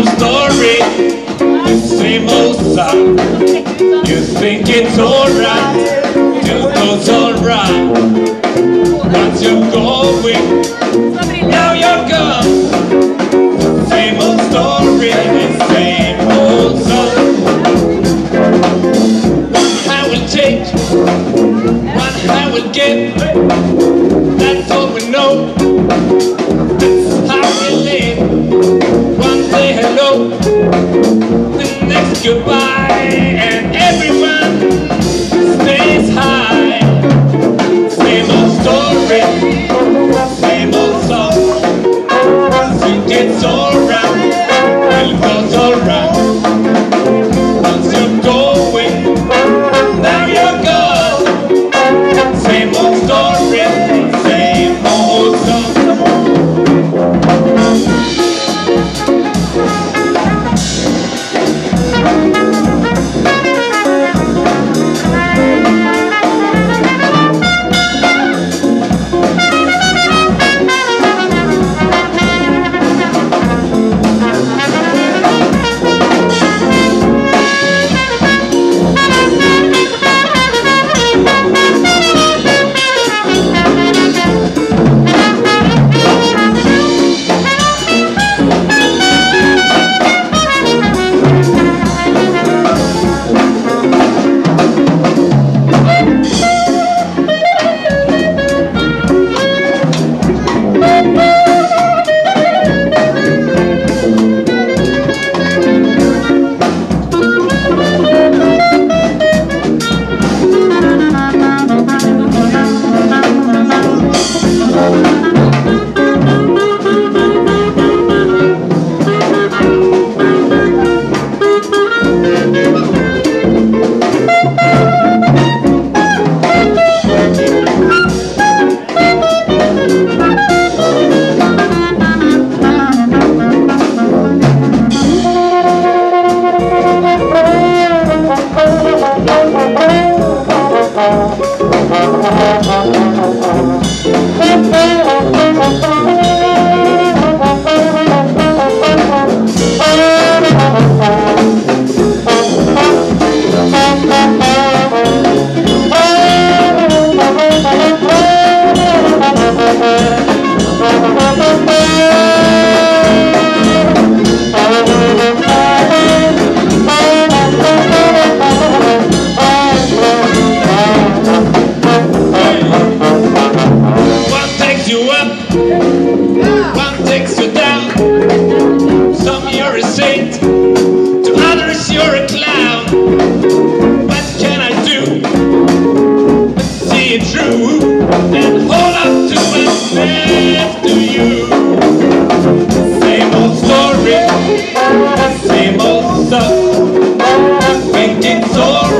old story, same old song. You think it's alright, till it's alright. But you're going, goodbye.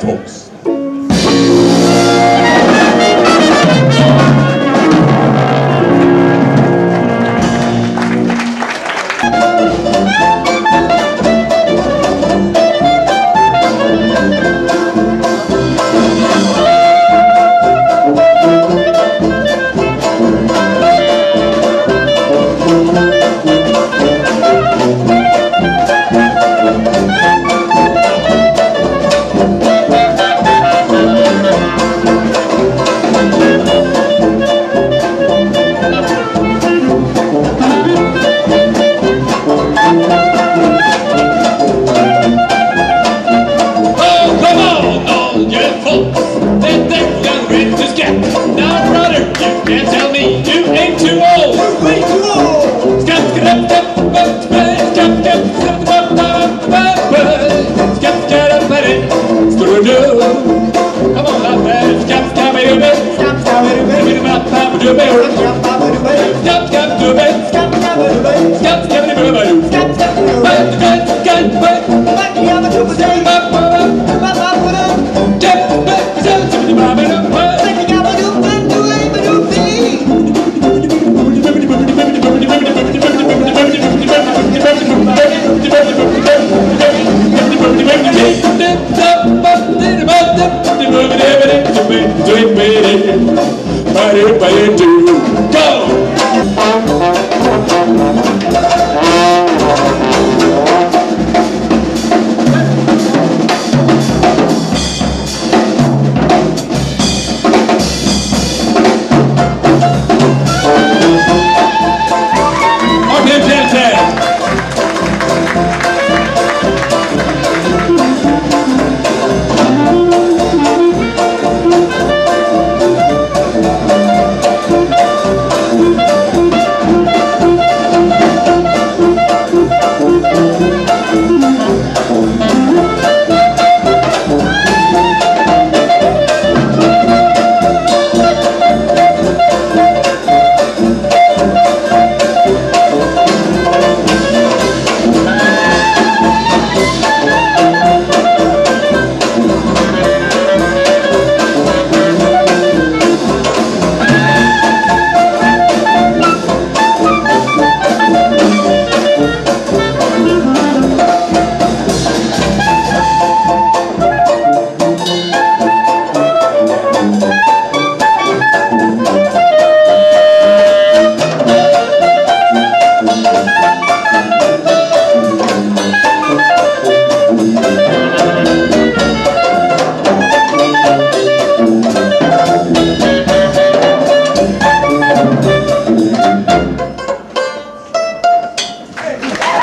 todos. Yo me